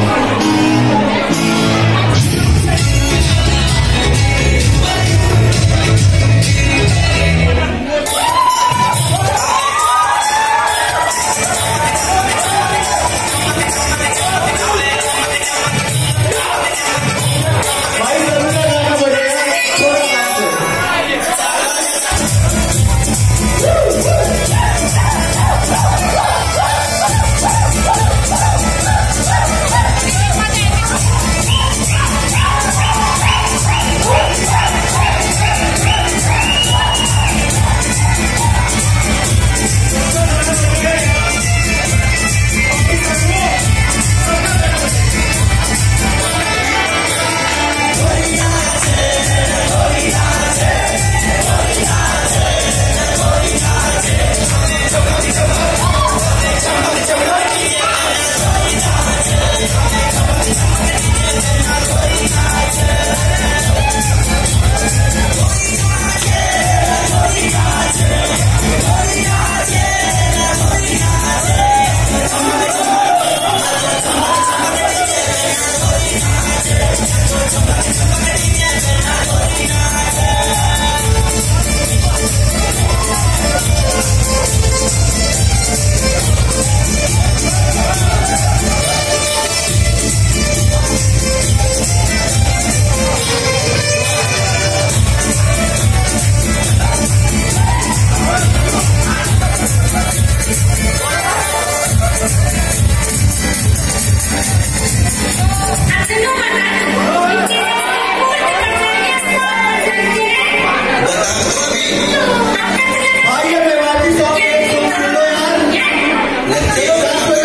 Thank That's